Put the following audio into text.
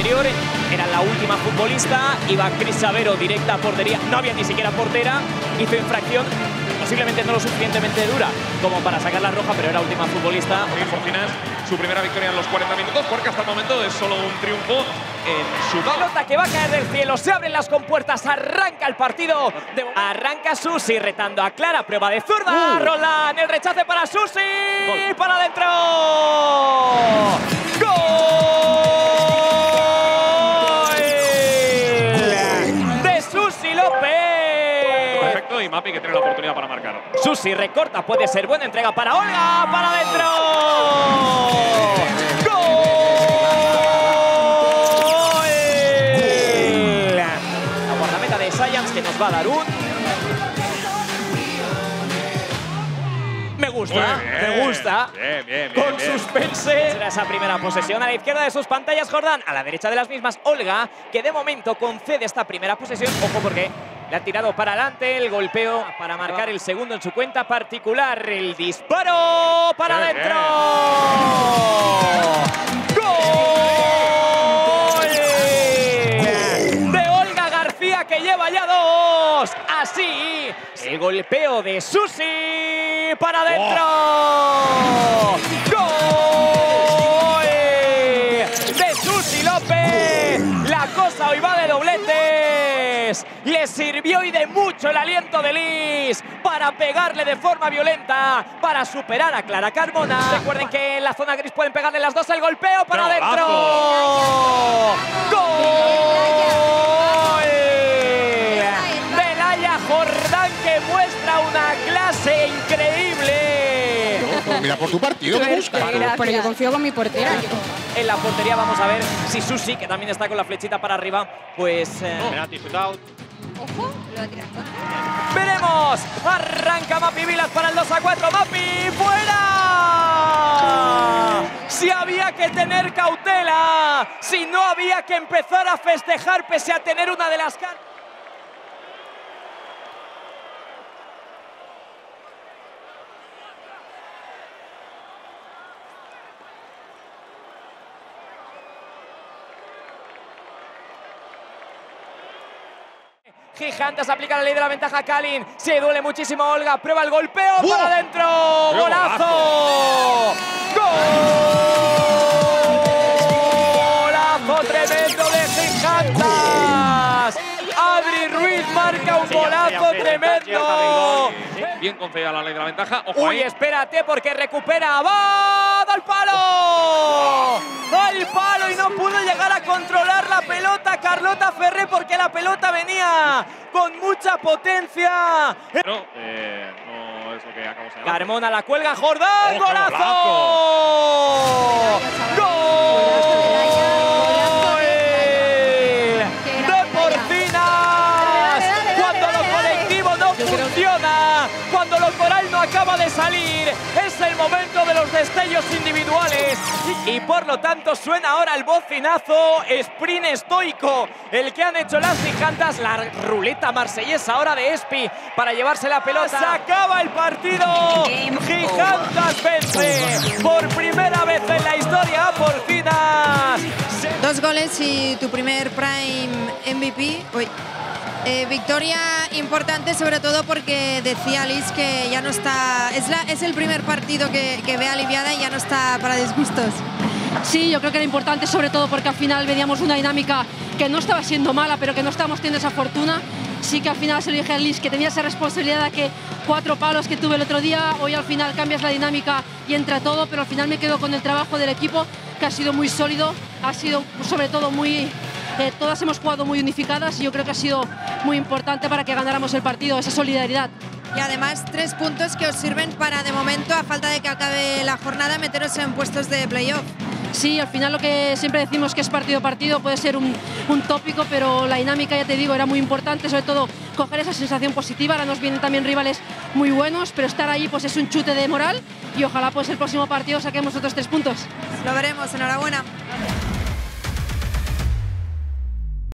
era la última futbolista, iba Cris Savero directa a portería, no había ni siquiera portera, hizo infracción, posiblemente no lo suficientemente dura como para sacar la roja, pero era última futbolista. Y por final, su primera victoria en los 40 minutos, porque hasta el momento es solo un triunfo en su Pelota que va a caer del cielo, se abren las compuertas, arranca el partido. De... Arranca Susi retando a Clara, prueba de zurda. Uh. Roland, el rechace para Susi. Para adentro. Mapi que tiene la oportunidad para marcar. Susi recorta, puede ser buena entrega para Olga. Para adentro. ¡Gol! La guardameta de Science que nos va a dar un Me gusta, bien. me gusta. Bien, bien, bien, Con bien. suspense. Será esa primera posesión a la izquierda de sus pantallas, Jordán. A la derecha de las mismas, Olga, que de momento concede esta primera posesión. Ojo porque le ha tirado para adelante el golpeo para marcar el segundo en su cuenta particular. El disparo para adentro. ¡Gol! De Olga García que lleva ya dos. Así, el golpeo de Susi para adentro. ¡Gol! De Susi López. La cosa hoy va de Le sirvió y de mucho el aliento de Liz para pegarle de forma violenta, para superar a Clara Carmona. Recuerden que en la zona gris pueden pegarle las dos el golpeo para ¡Qué adentro. Mira por tu partido, ¿qué buscas? Pero yo confío con mi portera. En la portería vamos a ver si Susi, que también está con la flechita para arriba, pues... eh, Ojo, lo tirar contra. ¡Veremos! Arranca Mapi Vilas para el 2 a 4. ¡Mapi! ¡Fuera! Si había que tener cautela, si no había que empezar a festejar pese a tener una de las cartas. Gigantes aplica la ley de la ventaja a Kalin. Se duele muchísimo Olga. Prueba el golpeo ¡Buah! para adentro. ¡Qué ¡Golazo! ¡Golazo tremendo de Gigantas! Adri Ruiz marca un golazo tremendo. Bien concedida la ley de la ventaja. Ojo Uy, ahí. espérate porque recupera. ¡Va! ¡Al palo! No pudo llegar a controlar la pelota Carlota Ferré porque la pelota venía con mucha potencia. Pero eh, no es lo que acabamos de Carmona la cuelga, Jordán, ¡Oh, golazo. ¡Gol! De Porcinas. Cuando lo dale, dale. colectivo no funciona, cuando lo coral no acaba de salir, es el momento de los destellos individuales y por lo tanto suena ahora el bocinazo, sprint estoico, el que han hecho las gigantas, la ruleta marsellesa ahora de Espi para llevarse la pelota. Se acaba el partido. Gigantas vence por primera vez en la historia a Porcinas. Dos y tu primer Prime MVP. Uy. Eh, victoria importante sobre todo porque decía Liz que ya no está, es, la, es el primer partido que, que ve aliviada y ya no está para disgustos. Sí, yo creo que era importante, sobre todo porque al final veíamos una dinámica que no estaba siendo mala, pero que no estábamos teniendo esa fortuna. Sí que al final se lo dije a Liz que tenía esa responsabilidad de que cuatro palos que tuve el otro día, hoy al final cambias la dinámica y entra todo, pero al final me quedo con el trabajo del equipo que ha sido muy sólido, ha sido sobre todo muy... eh, todas hemos jugado muy unificadas y yo creo que ha sido muy importante para que ganáramos el partido, esa solidaridad. Y además tres puntos que os sirven para de momento, a falta de que acabe la jornada, meteros en puestos de playoff. Sí, al final lo que siempre decimos que es partido a partido puede ser un, un tópico, pero la dinámica, ya te digo, era muy importante, sobre todo coger esa sensación positiva. Ahora nos vienen también rivales muy buenos, pero estar ahí pues es un chute de moral y ojalá pues el próximo partido saquemos otros tres puntos. Lo veremos, enhorabuena.